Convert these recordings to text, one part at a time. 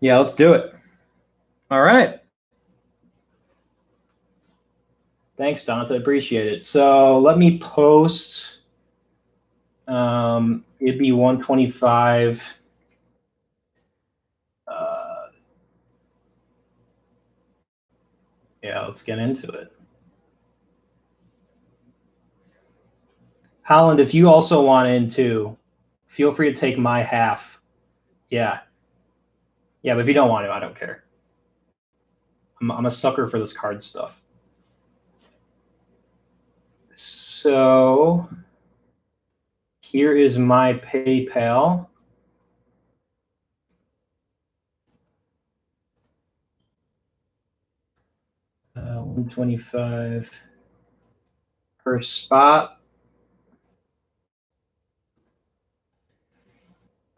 Yeah, let's do it. All right. Thanks, Dante. I appreciate it. So let me post. Um, it'd be 125. Uh, yeah, let's get into it. Holland, if you also want in too, feel free to take my half. Yeah. Yeah, but if you don't want to, I don't care. I'm, I'm a sucker for this card stuff. So here is my PayPal. Uh, 125 per spot.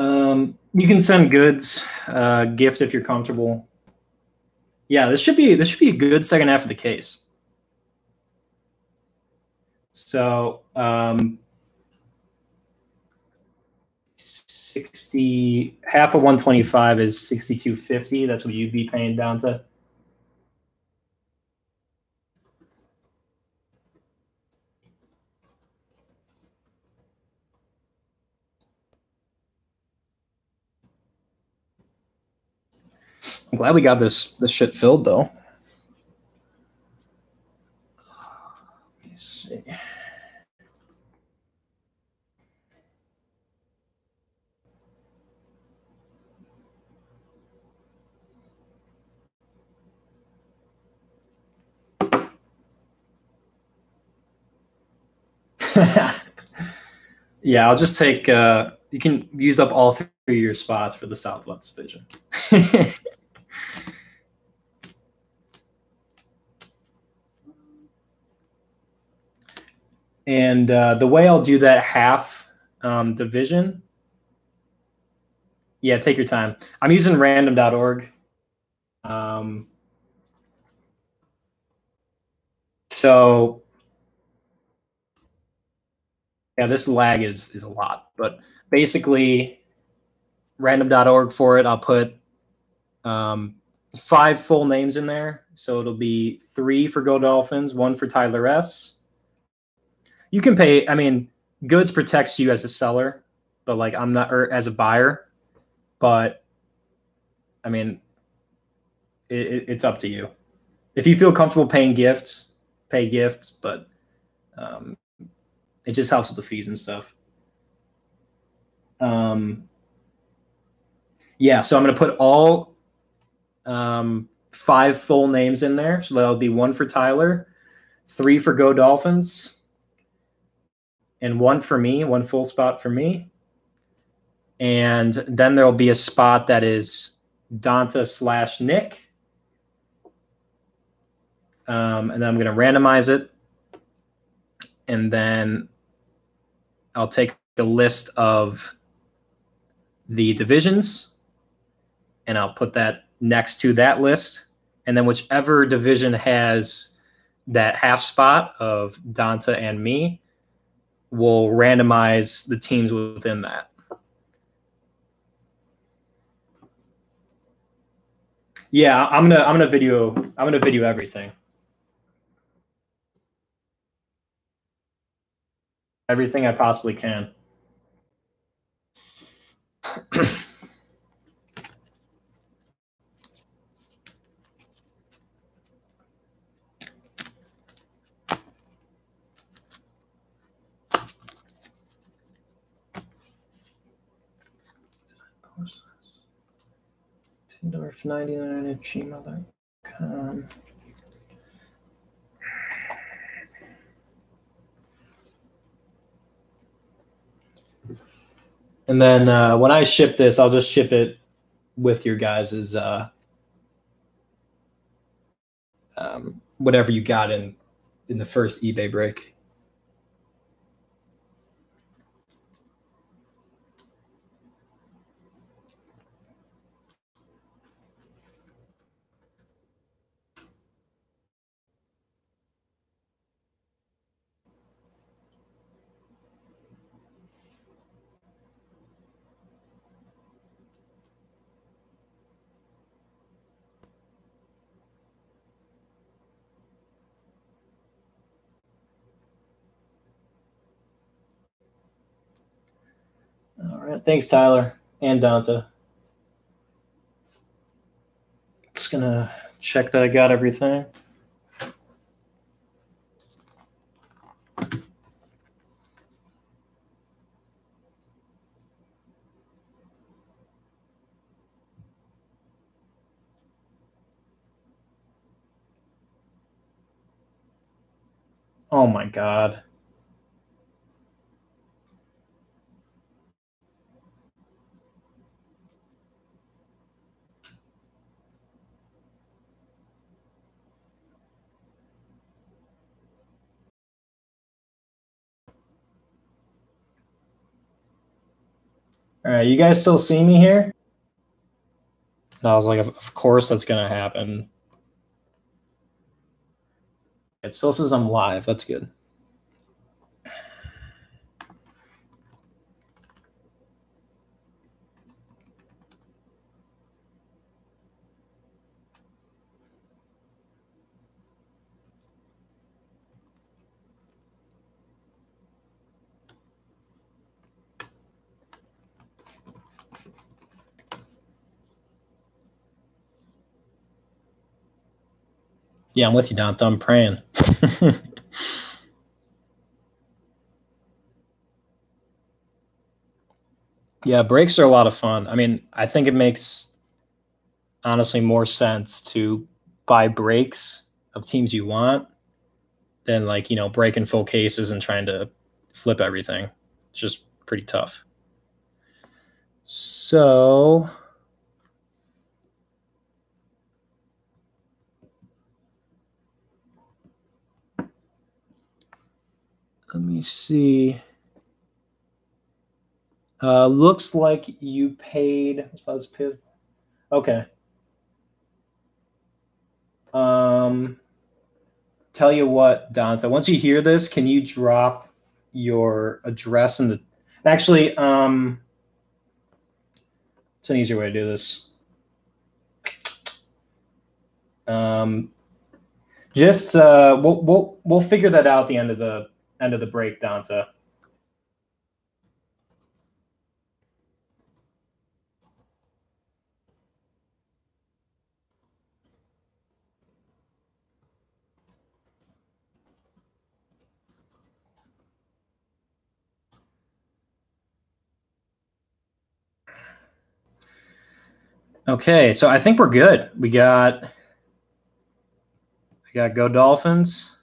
Um, you can send goods, uh, gift if you're comfortable. Yeah, this should be this should be a good second half of the case. So um, sixty half of one twenty five is sixty two fifty. That's what you'd be paying down to. I'm glad we got this this shit filled though. Let me see. yeah, I'll just take. Uh, you can use up all three of your spots for the Southwest Division. And uh, the way I'll do that half um, division, yeah, take your time. I'm using random.org. Um, so yeah, this lag is is a lot, but basically random.org for it. I'll put um, five full names in there. So it'll be three for Go Dolphins, one for Tyler S you can pay. I mean, goods protects you as a seller, but like I'm not, or as a buyer, but I mean, it, it's up to you. If you feel comfortable paying gifts, pay gifts, but um, it just helps with the fees and stuff. Um, yeah, so I'm going to put all um, five full names in there. So that'll be one for Tyler, three for Go Dolphins, and one for me, one full spot for me. And then there'll be a spot that is Donta slash Nick. Um, and then I'm going to randomize it. And then I'll take the list of the divisions and I'll put that next to that list. And then whichever division has that half spot of Donta and me, will randomize the teams within that. Yeah, I'm gonna I'm gonna video I'm gonna video everything. Everything I possibly can. 99 at gmail.com. And then uh, when I ship this, I'll just ship it with your guys's uh, um, whatever you got in in the first eBay break. All right. Thanks, Tyler and Donta. Just gonna check that I got everything. Oh my god. All right, you guys still see me here? And I was like, of course that's gonna happen. It still says I'm live. That's good. Yeah, I'm with you, Dante. I'm praying. yeah, breaks are a lot of fun. I mean, I think it makes honestly more sense to buy breaks of teams you want than like, you know, breaking full cases and trying to flip everything. It's just pretty tough. So let me see. Uh, looks like you paid. Okay. Um, tell you what, Dante. Once you hear this, can you drop your address in the? Actually, um, it's an easier way to do this. Um, just uh, we'll we'll we'll figure that out at the end of the end of the break, Donta. Okay, so I think we're good. We got we got Go Dolphins.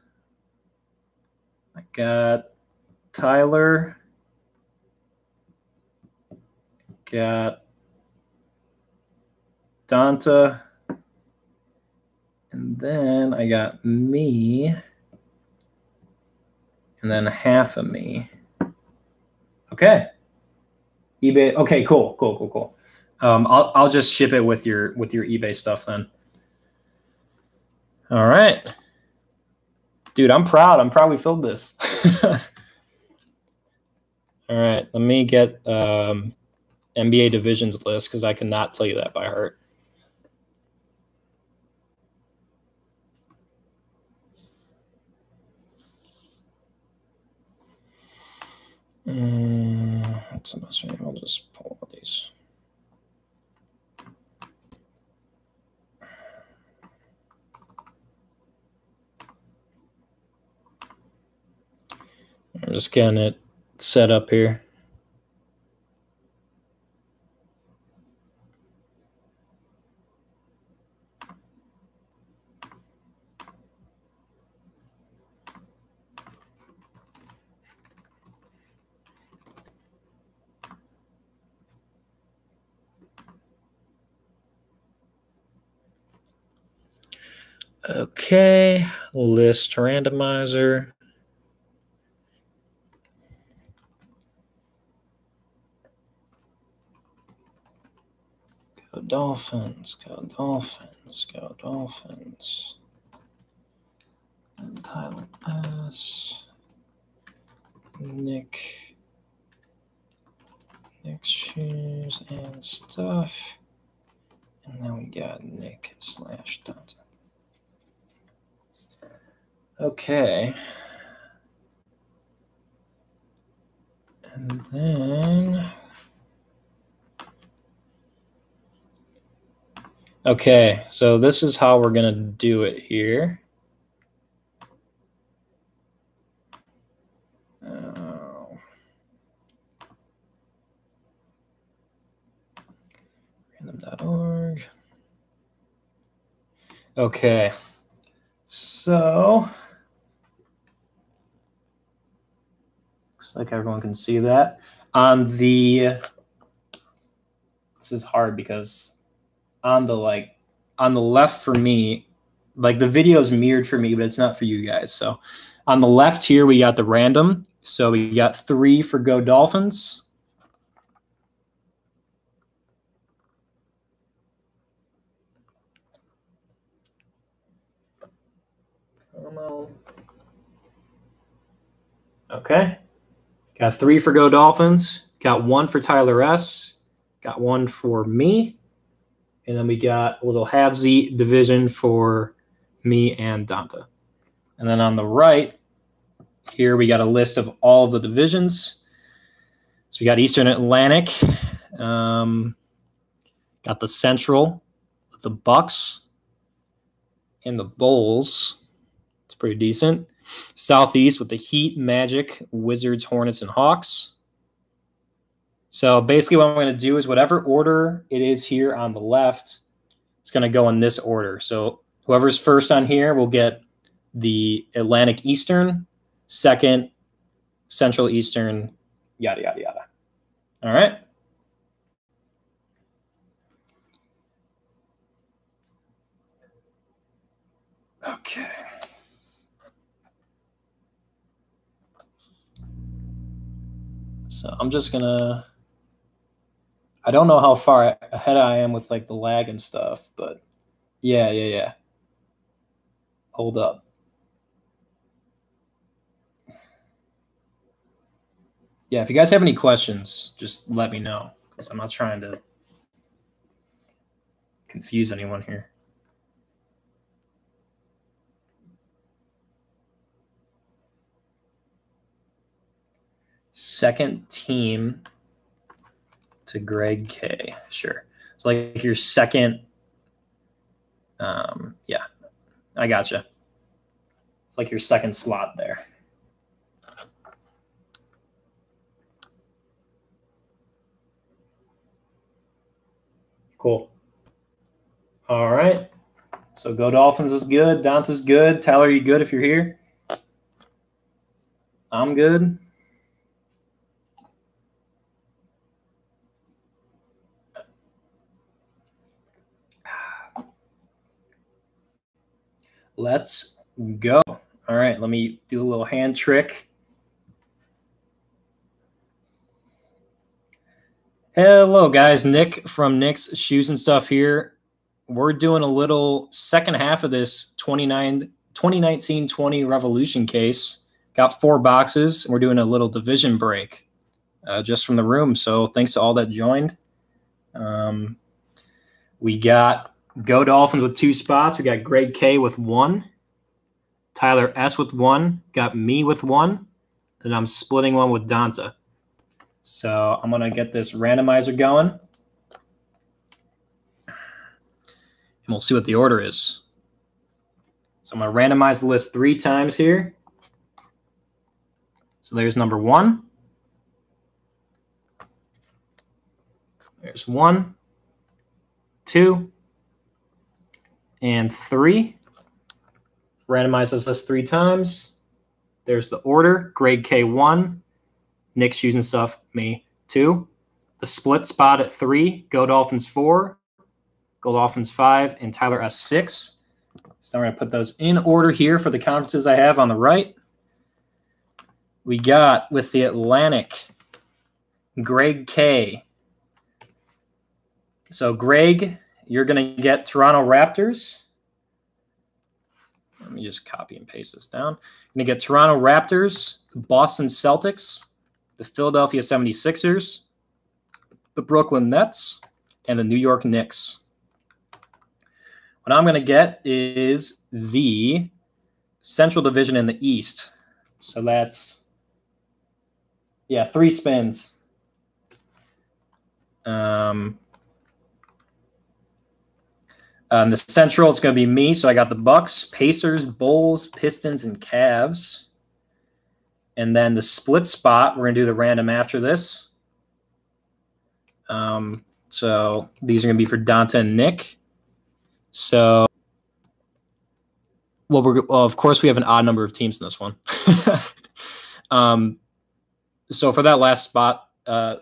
I got Tyler. Got Donta. And then I got me. And then half of me. Okay. eBay. Okay, cool, cool, cool, cool. Um, I'll I'll just ship it with your with your eBay stuff then. All right. Dude, I'm proud. I'm proud we filled this. All right, let me get um, NBA divisions list because I cannot tell you that by heart. Mm, that's the most I'll just pull all these. I'm just getting it set up here. Okay, list randomizer. Dolphins, go Dolphins, go Dolphins. And Tyler S. Nick. Nick's shoes and stuff. And then we got Nick slash Dante. Okay. And then Okay, so this is how we're going to do it here. Uh, random.org. Okay, so looks like everyone can see that on the. This is hard because on the like on the left for me, like the video is mirrored for me, but it's not for you guys. So on the left here, we got the random. So we got three for Go Dolphins. Okay. Got three for Go Dolphins. Got one for Tyler S. Got one for me. And then we got a little halvesy division for me and Donta. And then on the right, here we got a list of all of the divisions. So we got Eastern Atlantic, um, got the Central the Bucks and the Bulls. It's pretty decent. Southeast with the Heat, Magic, Wizards, Hornets, and Hawks. So basically what I'm going to do is whatever order it is here on the left, it's going to go in this order. So whoever's first on here will get the Atlantic Eastern, second Central Eastern, yada, yada, yada. All right. Okay. So I'm just going to I don't know how far ahead I am with like the lag and stuff, but yeah, yeah, yeah. Hold up. Yeah, if you guys have any questions, just let me know because I'm not trying to confuse anyone here. Second team to Greg K. Sure. It's like your second. Um, yeah, I gotcha. It's like your second slot there. Cool. All right. So go Dolphins is good. Dante's good. Tyler, you good if you're here? I'm good. Let's go. All right, let me do a little hand trick. Hello, guys. Nick from Nick's Shoes and Stuff here. We're doing a little second half of this 29, 2019-20 Revolution case. Got four boxes. We're doing a little division break uh, just from the room. So thanks to all that joined. Um, we got Go Dolphins with two spots. We got Greg K with one, Tyler S with one, got me with one, and I'm splitting one with Donta. So I'm gonna get this randomizer going, and we'll see what the order is. So I'm gonna randomize the list three times here. So there's number one. There's one, two, and three. Randomize this list three times. There's the order Greg K1, Nick's and Stuff, me two. The split spot at three, Go Dolphins four, Go Dolphins five, and Tyler S six. So I'm going to put those in order here for the conferences I have on the right. We got with the Atlantic, Greg K. So Greg you're going to get Toronto Raptors. Let me just copy and paste this down. You're going to get Toronto Raptors, Boston Celtics, the Philadelphia 76ers, the Brooklyn Nets, and the New York Knicks. What I'm going to get is the Central Division in the East. So that's, yeah, three spins. Um, Um, the Central is going to be me, so I got the Bucks, Pacers, Bulls, Pistons, and Cavs. And then the split spot, we're going to do the random after this. Um, so these are going to be for Donta and Nick. So, well, we're well, of course we have an odd number of teams in this one. um, so for that last spot, uh,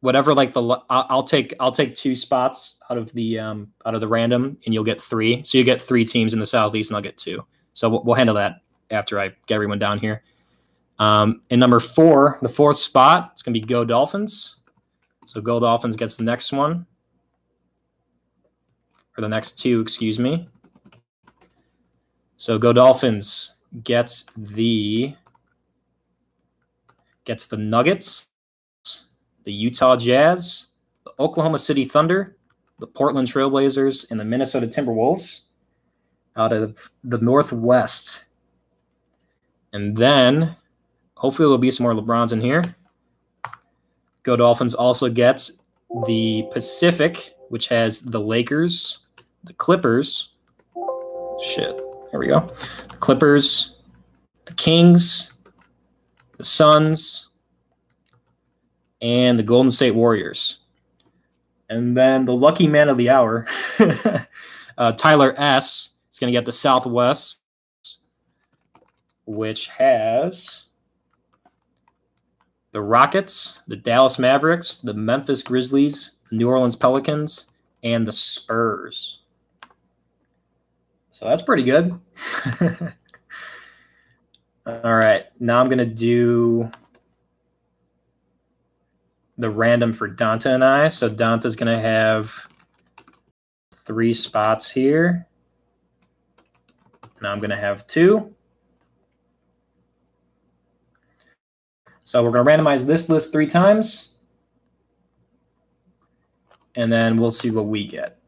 whatever, like the I'll, take I'll take two spots out of the um out of the random, and you'll get three. So you get three teams in the southeast, and I'll get two. So we'll, we'll handle that after I get everyone down here. Um, and number four, the fourth spot, it's going to be Go Dolphins. So Go Dolphins gets the next one, or the next two, excuse me. So Go Dolphins gets the gets the Nuggets, the Utah Jazz, the Oklahoma City Thunder, the Portland Trailblazers, and the Minnesota Timberwolves out of the Northwest. And then hopefully there'll be some more LeBrons in here. Go Dolphins also gets the Pacific, which has the Lakers, the Clippers. Shit. There we go. The Clippers, the Kings, the Suns, and the Golden State Warriors. And then the lucky man of the hour, uh, Tyler S. is going to get the Southwest, which has the Rockets, the Dallas Mavericks, the Memphis Grizzlies, the New Orleans Pelicans, and the Spurs. So that's pretty good. All right, now I'm going to do the random for Danta and I. So Danta's going to have three spots here. And I'm going to have two. So we're going to randomize this list three times. And then we'll see what we get.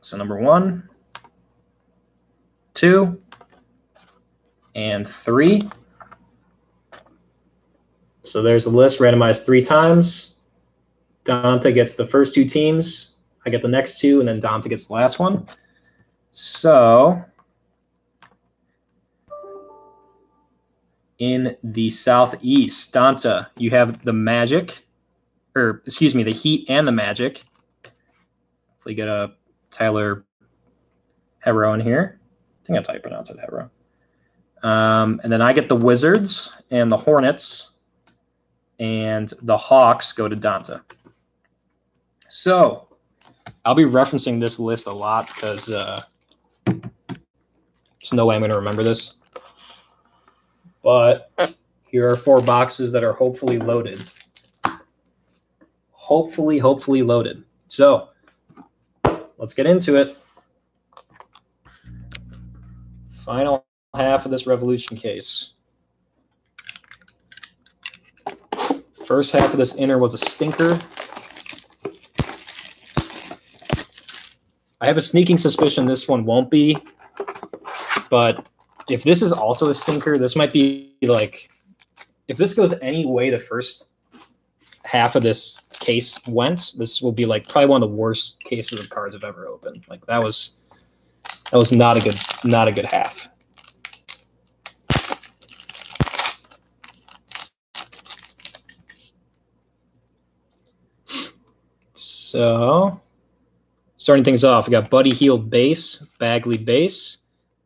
So number one, two, and three. So there's a list randomized three times. Donta gets the first two teams. I get the next two, and then Donta gets the last one. So in the southeast. Donta, you have the Magic, or excuse me, the Heat and the Magic. Hopefully, get a Tyler Herro in here. I think that's how you pronounce it, Herro. Um, and then I get the Wizards and the Hornets, and the Hawks go to Donta. So I'll be referencing this list a lot because uh, there's no way I'm going to remember this. But here are four boxes that are hopefully loaded. Hopefully, hopefully loaded. So let's get into it. Final half of this revolution case. First half of this inner was a stinker. I have a sneaking suspicion this one won't be, but if this is also a stinker, this might be like if this goes any way the first half of this case went, this will be like probably one of the worst cases of cards I've ever opened. Like that was that was not a good not a good half. So starting things off, we got Buddy Hield base, Bagley base,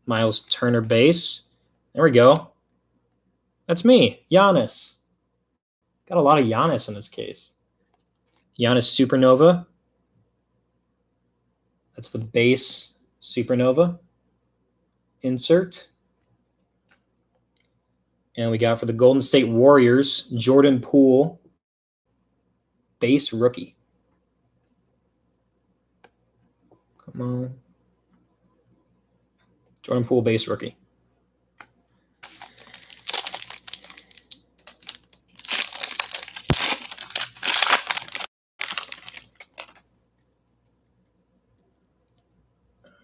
Myles Turner base. There we go. That's me, Giannis. Got a lot of Giannis in this case. Giannis Supernova. That's the base Supernova. Insert. And we got for the Golden State Warriors, Jordan Poole, base rookie. Come on. Jordan Poole base rookie.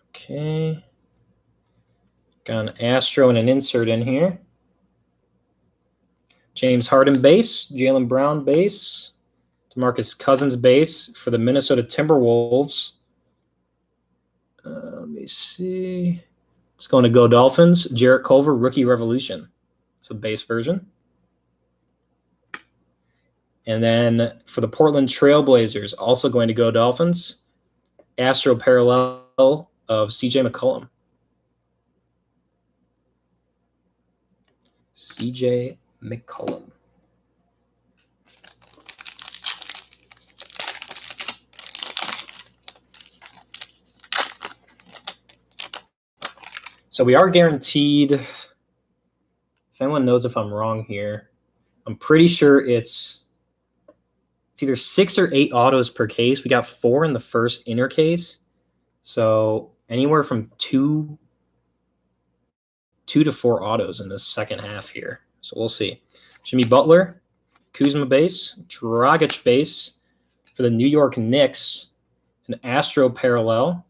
Okay. Got an Astro and an insert in here. James Harden base, Jaylen Brown base, DeMarcus Cousins base for the Minnesota Timberwolves. Uh, let me see. It's going to go Dolphins. Jarrett Culver, Rookie Revolution. It's the base version. And then for the Portland Trailblazers, also going to go Dolphins. Astro Parallel of CJ McCollum. CJ McCollum. So we are guaranteed. If anyone knows if I'm wrong here, I'm pretty sure it's it's either six or eight autos per case. We got four in the first inner case, so anywhere from two two to four autos in the second half here. So we'll see. Jimmy Butler, Kuzma base, Dragic base for the New York Knicks, an Astro parallel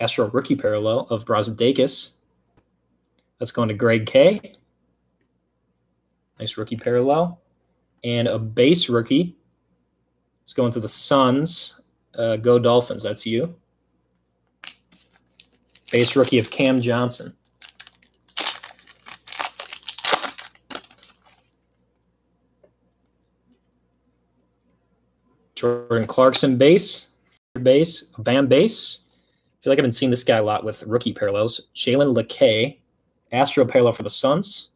Astro rookie parallel of Brazdeikis. That's going to Greg K. Nice rookie parallel. And a base rookie. It's going to the Suns. Uh, go Dolphins. That's you. Base rookie of Cam Johnson. Jordan Clarkson base. Base. Bam base feel like I've been seeing this guy a lot with rookie parallels. Jalen Lecque, Astro parallel for the Suns.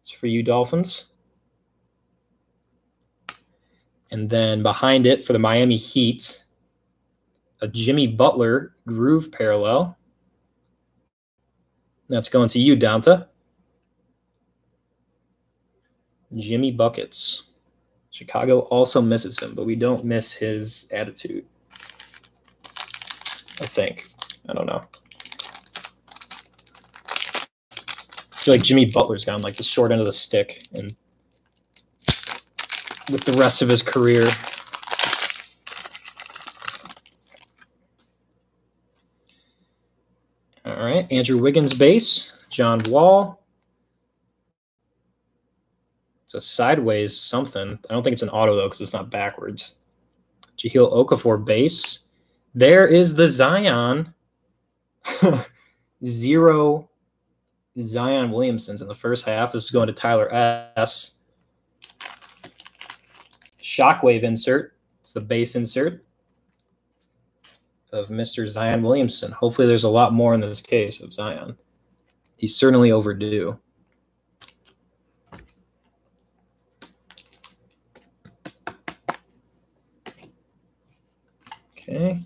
It's for you, Dolphins. And then behind it for the Miami Heat, a Jimmy Butler groove parallel. That's going to you, Donta. Jimmy Buckets. Chicago also misses him, but we don't miss his attitude. I think. I don't know. I feel like Jimmy Butler's gotten like the short end of the stick and with the rest of his career. All right, Andrew Wiggins base, John Wall. It's a sideways something. I don't think it's an auto though because it's not backwards. Jahlil Okafor base. There is the Zion. Zero Zion Williamsons in the first half. This is going to Tyler S. Shockwave insert. It's the base insert of Mr. Zion Williamson. Hopefully, there's a lot more in this case of Zion. He's certainly overdue. Okay.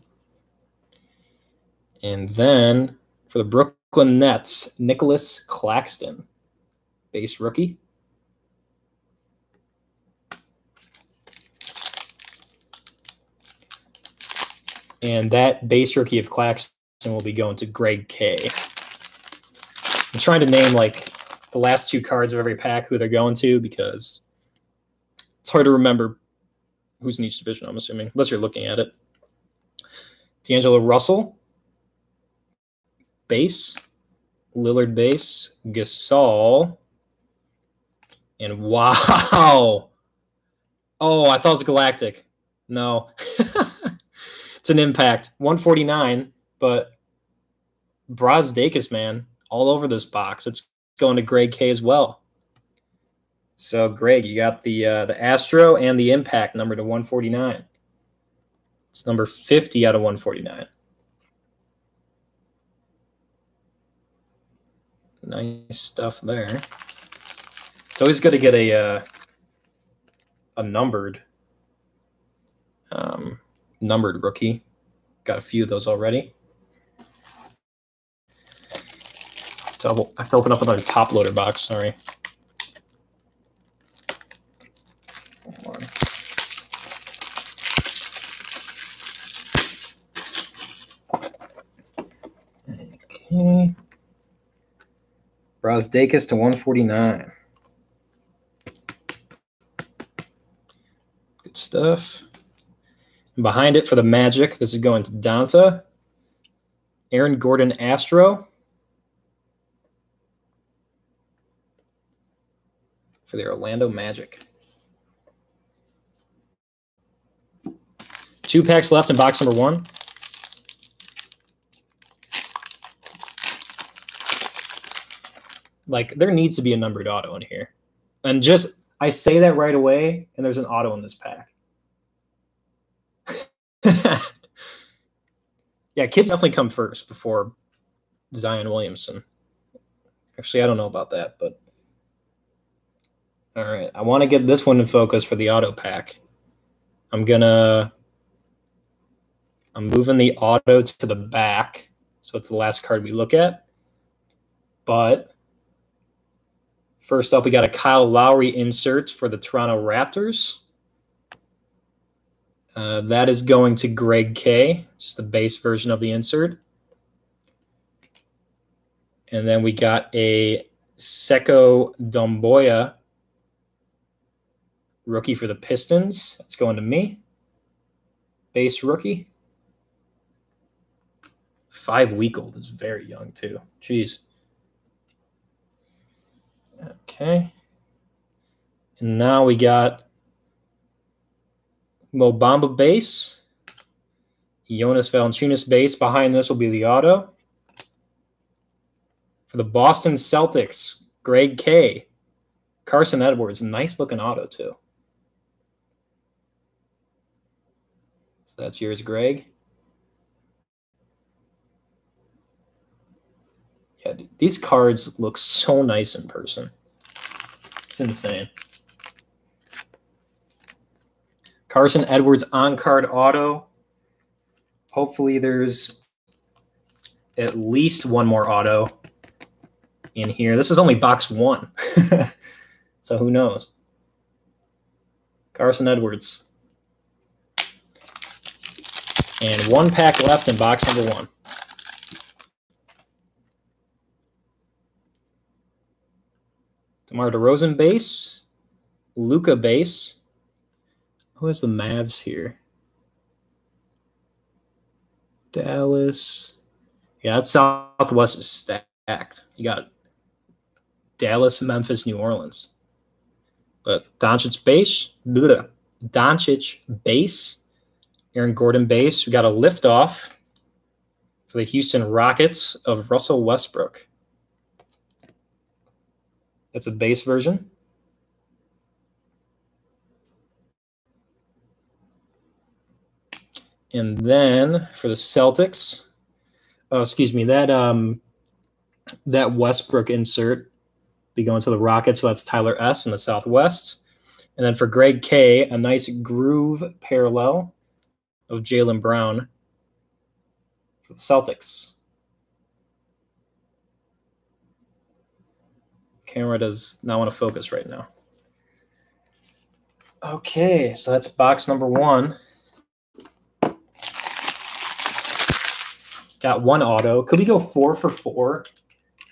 And then for the Brooklyn Nets, Nicolas Claxton, base rookie. And that base rookie of Claxton will be going to Greg K. I'm trying to name like the last two cards of every pack who they're going to because it's hard to remember who's in each division, I'm assuming, unless you're looking at it. D'Angelo Russell, base, Lillard base, Gasol, and wow. Oh, I thought it was Galactic. No. it's an impact. 149, but Brazdeikis, man, all over this box. It's going to Greg K as well. So, Greg, you got the uh, the Astro and the Impact number to 149. It's number 50 out of 149. Nice stuff there. It's always good to get a uh, a numbered um, numbered rookie. Got a few of those already. So I have to open up another top loader box. Sorry. Okay. Brazdeikis to 149. Good stuff. And behind it for the Magic, this is going to Donta. Aaron Gordon Astro. For the Orlando Magic. Two packs left in box number one. Like there needs to be a numbered auto in here. And just I say that right away, and there's an auto in this pack. yeah, kids definitely come first before Zion Williamson. Actually, I don't know about that, but all right. I want to get this one in focus for the auto pack. I'm gonna I'm moving the auto to the back, so it's the last card we look at. But first up, we got a Kyle Lowry insert for the Toronto Raptors. Uh, that is going to Greg K, just the base version of the insert. And then we got a Sekou Doumbouya rookie for the Pistons. That's going to me. Base rookie. Five week old is very young too. Jeez. Okay. And now we got Mo Bamba base. Jonas Valanciunas base. Behind this will be the auto. For the Boston Celtics, Greg K. Carson Edwards. Nice looking auto, too. So that's yours, Greg. These cards look so nice in person. It's insane. Carson Edwards on card auto. Hopefully, there's at least one more auto in here. This is only box one. so who knows? Carson Edwards. And one pack left in box number one. DeMar DeRozan base. Luka base. Who has the Mavs here? Dallas. Yeah, that Southwest is stacked. You got Dallas, Memphis, New Orleans. But Doncic base, blah, Doncic base, Aaron Gordon base. We got a liftoff for the Houston Rockets of Russell Westbrook. That's a base version. And then for the Celtics, oh, excuse me, that um that Westbrook insert be going to the Rockets. So that's Tyler S in the Southwest. And then for Greg K, a nice groove parallel of Jaylen Brown for the Celtics. Camera does not want to focus right now. Okay, so that's box number one. Got one auto. Could we go four for four?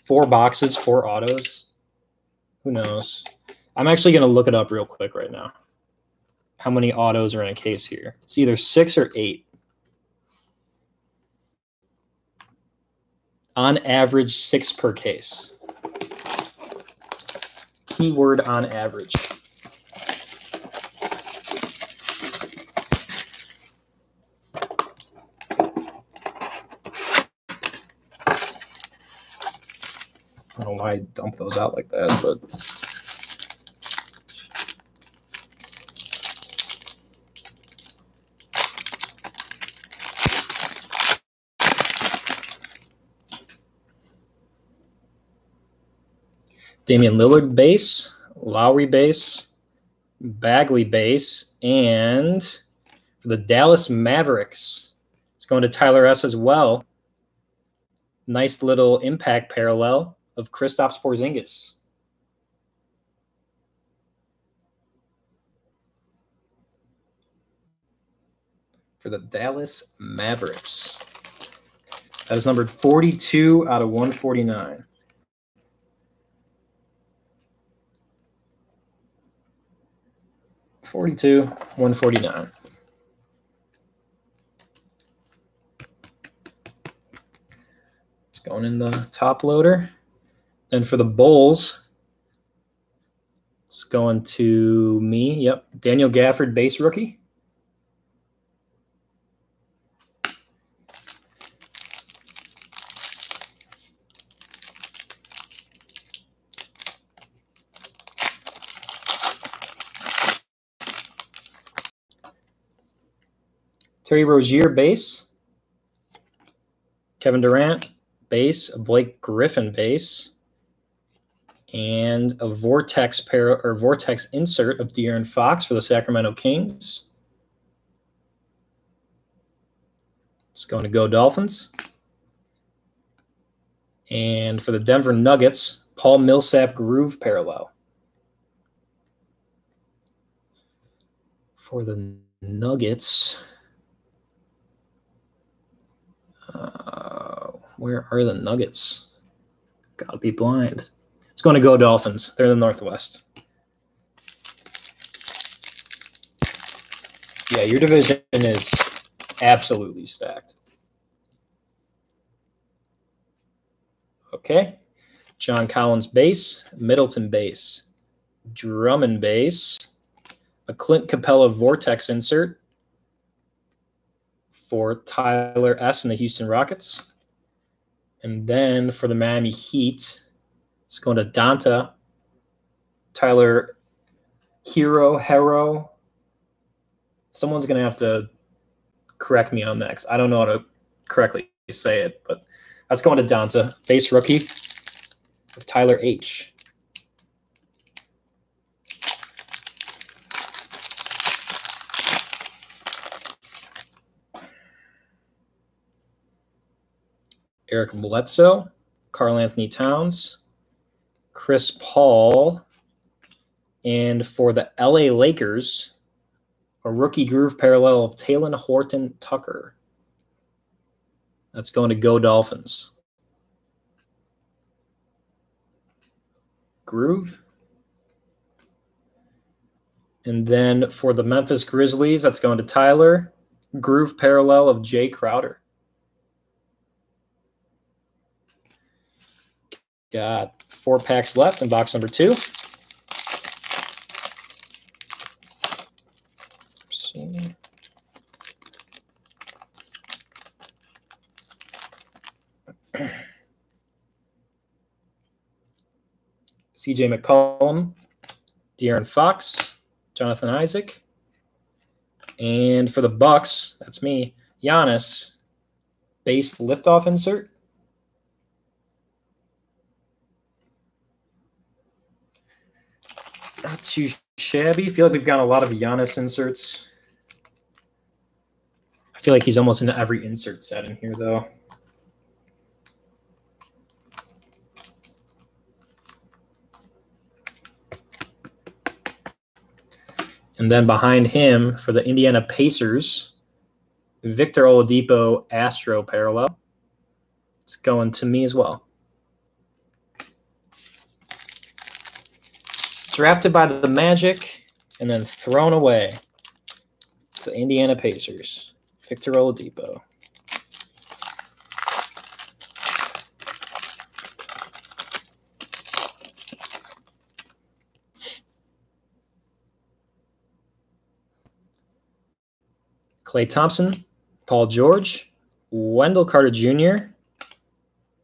Four boxes, four autos? Who knows? I'm actually going to look it up real quick right now. How many autos are in a case here? It's either six or eight. On average, six per case. Keyword on average. I don't know why I dump those out like that, but Damian Lillard base, Lowry base, Bagley base, and for the Dallas Mavericks, it's going to Tyler S as well. Nice little impact parallel of Kristaps Porzingis. For the Dallas Mavericks. That is numbered 42 out of 149. Forty-two, one forty-nine. It's going in the top loader. And for the Bulls, it's going to me. Yep. Daniel Gafford, base rookie. Terry Rozier base. Kevin Durant base. A Blake Griffin base. And a vortex pair or vortex insert of De'Aaron Fox for the Sacramento Kings. It's going to go Dolphins. And for the Denver Nuggets, Paul Millsap Groove Parallel. For the Nuggets, uh, where are the Nuggets? Gotta be blind. It's going to go Dolphins. They're in the Northwest. Yeah, your division is absolutely stacked. Okay. John Collins base, Middleton base, Drummond base, a Clint Capela Vortex insert for Tyler S. and the Houston Rockets. And then for the Miami Heat, it's going to Donta, Tyler Herro, Herro. Someone's going to have to correct me on that because I don't know how to correctly say it, but that's going to Donta, base rookie of Tyler H. Eric Bledsoe, Karl Anthony Towns, Chris Paul, and for the LA Lakers, a rookie groove parallel of Talen Horton Tucker. That's going to go Dolphins. Groove. And then for the Memphis Grizzlies, that's going to Tyler. Groove parallel of Jae Crowder. Got four packs left in box number two. CJ McCollum, De'Aaron Fox, Jonathan Isaac, and for the Bucks, that's me, Giannis, base liftoff insert. Not too shabby. I feel like we've got a lot of Giannis inserts. I feel like he's almost into every insert set in here, though. And then behind him for the Indiana Pacers, Victor Oladipo Astro parallel. It's going to me as well. Drafted by the Magic and then thrown away. The Indiana Pacers, Victor Oladipo. Klay Thompson, Paul George, Wendell Carter Jr.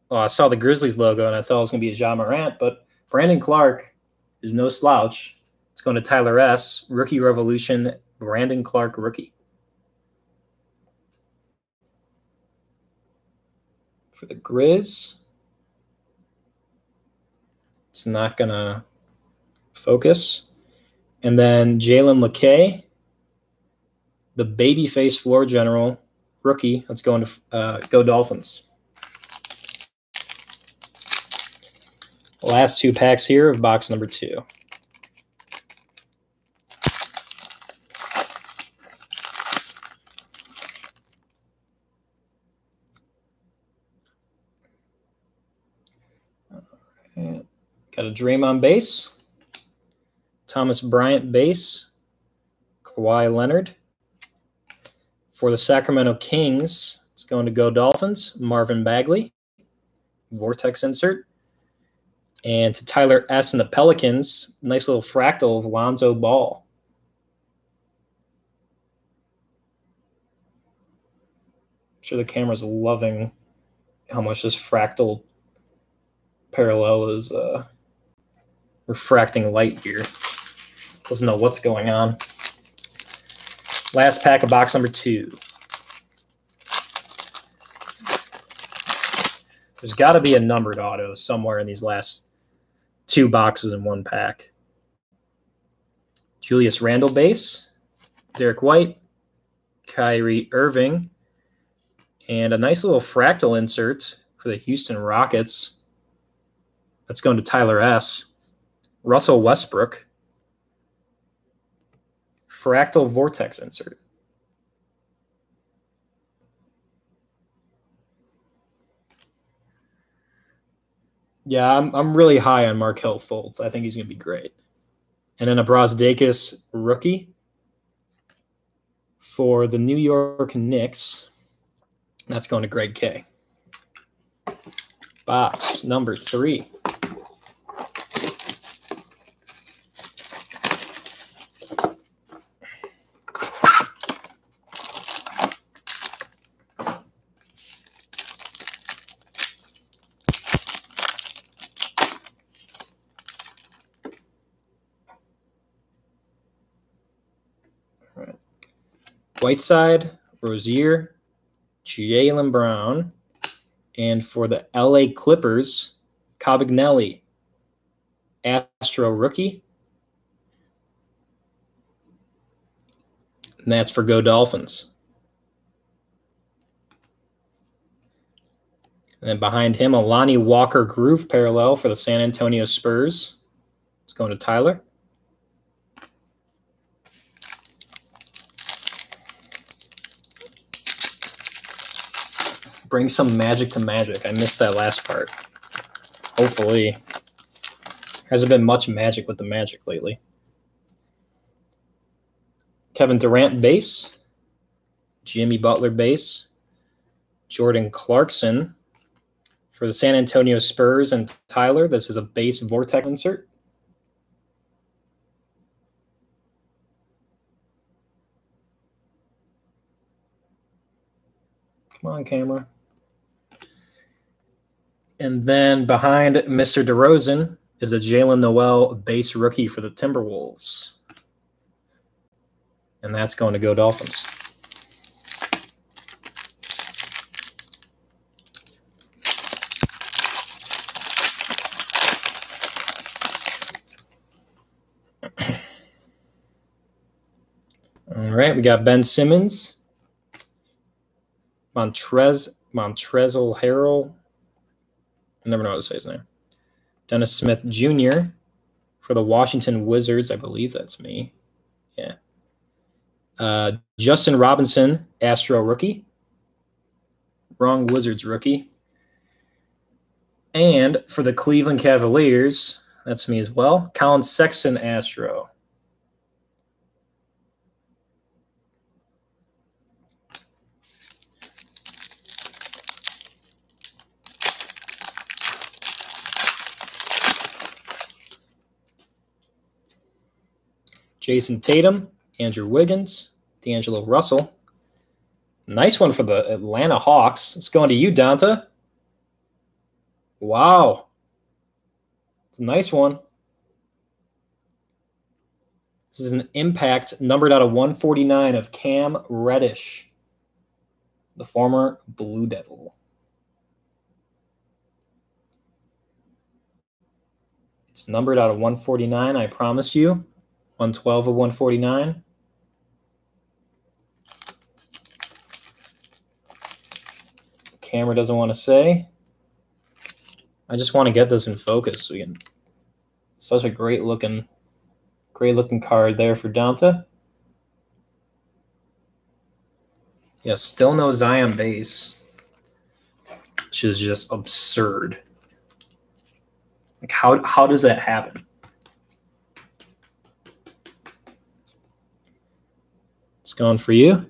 Oh, I saw the Grizzlies logo and I thought it was going to be a Ja Morant, but Brandon Clarke is no slouch. It's going to Tyler S. Rookie Revolution, Brandon Clarke rookie. For the Grizz, it's not going to focus. And then Jalen Lecque, the babyface floor general rookie. Let's go into uh, go Dolphins. Last two packs here of box number two. Got a Drummond base, Thomas Bryant base, Kawhi Leonard, for the Sacramento Kings, it's going to go Dolphins, Marvin Bagley, Vortex insert. And to Tyler S. and the Pelicans, nice little fractal of Lonzo Ball. I'm sure the camera's loving how much this fractal parallel is uh, refracting light here. Doesn't know what's going on. Last pack of box number two. There's got to be a numbered auto somewhere in these last two boxes in one pack. Julius Randle base, Derrick White, Kyrie Irving, and a nice little fractal insert for the Houston Rockets. That's going to Tyler S. Russell Westbrook. Fractal vortex insert. Yeah, I'm I'm really high on Markelle Fultz. I think he's gonna be great. And then a Brazdeikis rookie for the New York Knicks. That's going to Greg K. Box number three. Whiteside, Rozier, Jaylen Brown, and for the LA Clippers, Kabengele, Astro rookie. And that's for Go Dolphins. And then behind him, a Lonnie Walker groove parallel for the San Antonio Spurs. It's going to Tyler. Bring some magic to magic. I missed that last part. Hopefully. Hasn't been much magic with the magic lately. Kevin Durant base. Jimmy Butler base. Jordan Clarkson for the San Antonio Spurs and Tyler. This is a base vortex insert. Come on, camera. And then behind Mr. DeRozan is a Jaylen Nowell base rookie for the Timberwolves. And that's going to go Dolphins. All right, we got Ben Simmons, Montrez, Montrezl Harrell, I never know how to say his name. Dennis Smith Jr. for the Washington Wizards. I believe that's me. Yeah. Uh, Justin Robinson, Astro rookie. Wrong Wizards rookie. And for the Cleveland Cavaliers, that's me as well. Collin Sexton, Astro. Jayson Tatum, Andrew Wiggins, D'Angelo Russell. Nice one for the Atlanta Hawks. It's going to you, Donta. Wow. It's a nice one. This is an impact numbered out of 149 of Cam Reddish, the former Blue Devil. It's numbered out of 149, I promise you. 112 of 149. Camera doesn't want to say. I just want to get this in focus. So We can. Such a great looking, great looking card there for Donta. Yeah, still no Zion base, which is just absurd. Like how how does that happen? Going for you.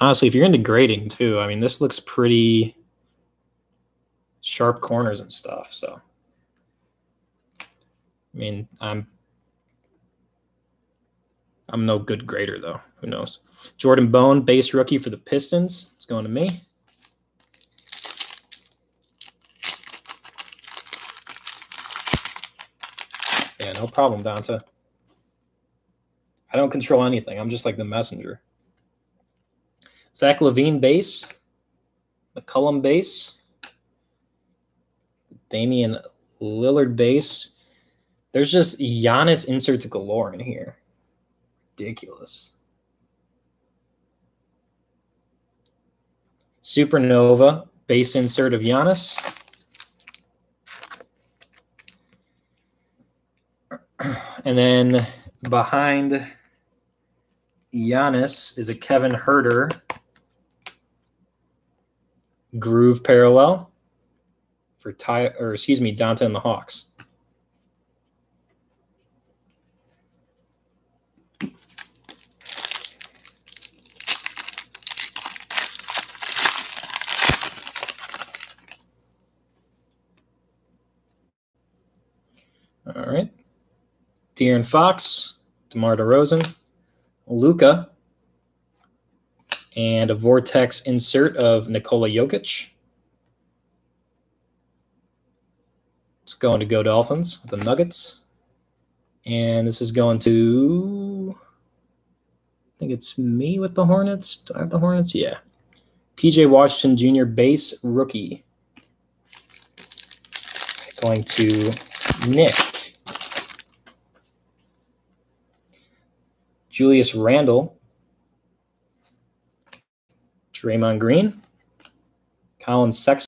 Honestly, if you're into grading too, I mean, this looks pretty sharp corners and stuff. So, I mean, I'm I'm no good grader though. Who knows? Jordan Bone, base rookie for the Pistons. It's going to me. Yeah, no problem, Donta. I don't control anything. I'm just like the messenger. Zach LaVine base. McCollum base. Damian Lillard base. There's just Giannis inserts galore in here. Ridiculous. Supernova base insert of Giannis. And then behind Giannis is a Kevin Huerter groove parallel for Ty or excuse me, Dante and the Hawks. All right. De'Aaron Fox, DeMar DeRozan, Luka, and a Vortex insert of Nikola Jokic. It's going to go Dolphins, with the Nuggets. And this is going to, I think it's me with the Hornets. Do I have the Hornets? Yeah. PJ Washington Jr. base rookie. Going to Nick. Julius Randle. Draymond Green. Collin Sexton.